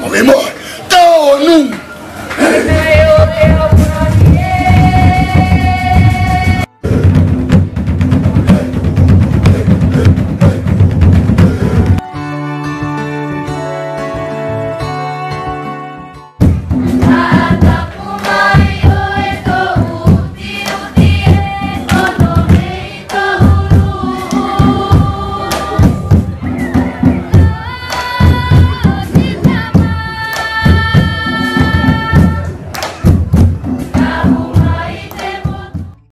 Comemora! Então, Tô num